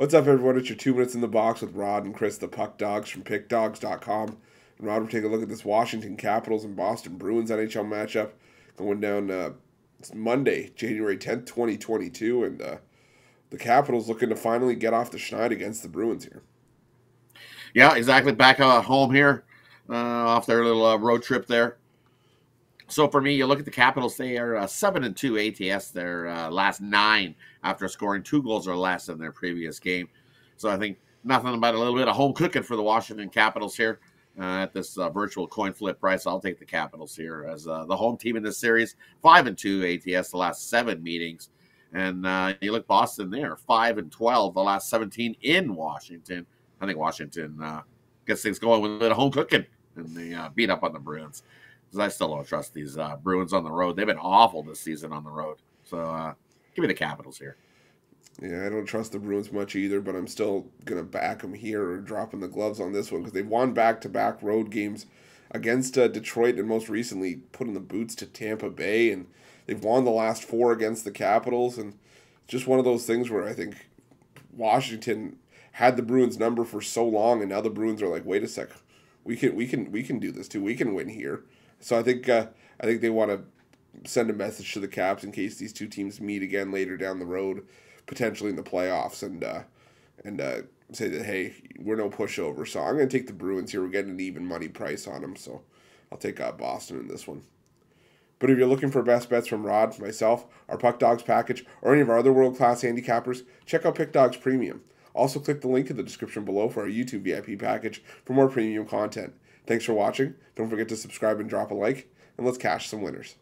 What's up, everyone? It's your two minutes in the box with Rod and Chris, the puck dogs from pickdawgz.com. And Rod, we're taking a look at this Washington Capitals and Boston Bruins NHL matchup going down uh, Monday, January 10th, 2022. And uh, the Capitals looking to finally get off the schneid against the Bruins here. Yeah, exactly. Back uh, home here uh, off their little uh, road trip there. So for me, you look at the Capitals; they are uh, seven and two ATS their uh, last nine after scoring two goals or less in their previous game. So I think nothing but a little bit of home cooking for the Washington Capitals here uh, at this uh, virtual coin flip price. I'll take the Capitals here as uh, the home team in this series. Five and two ATS the last seven meetings, and uh, you look Boston there five and twelve the last seventeen in Washington. I think Washington gets things going with a of home cooking and they beat up on the Bruins because I still don't trust these uh, Bruins on the road. They've been awful this season on the road. So uh, give me the Capitals here. Yeah, I don't trust the Bruins much either, but I'm still gonna back them here or dropping the gloves on this one because they've won back-to-back road games against uh, Detroit and most recently putting the boots to Tampa Bay, and they've won the last four against the Capitals, and just one of those things where I think Washington had the Bruins number for so long, and now the Bruins are like, wait a sec, we can we can we can do this too, we can win here. So I think uh, I think they want to send a message to the Caps in case these two teams meet again later down the road, potentially in the playoffs, and uh, and uh, say that hey, we're no pushover. So I'm going to take the Bruins here. We're getting an even money price on them, so I'll take uh, Boston in this one. But if you're looking for best bets from Rod, myself, our Puck Dogs package, or any of our other world class handicappers, check out PickDawgz Premium. Also, click the link in the description below for our YouTube VIP package for more premium content. Thanks for watching. Don't forget to subscribe and drop a like, and let's cash some winners.